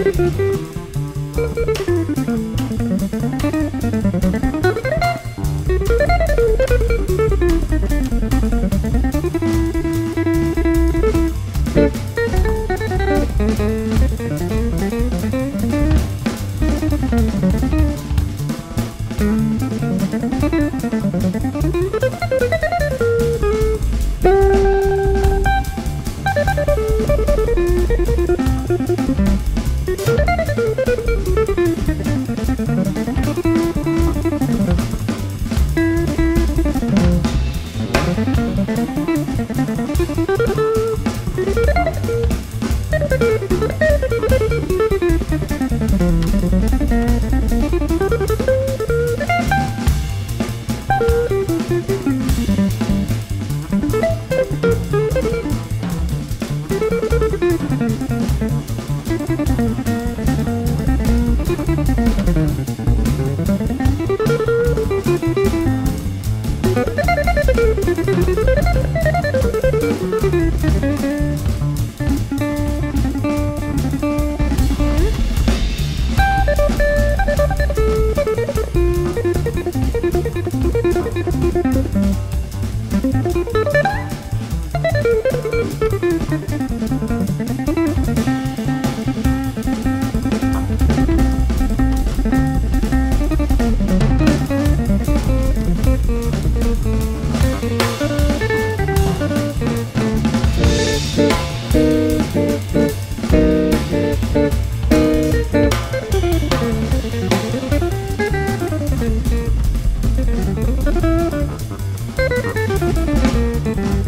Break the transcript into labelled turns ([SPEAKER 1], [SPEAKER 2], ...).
[SPEAKER 1] Thank you. Música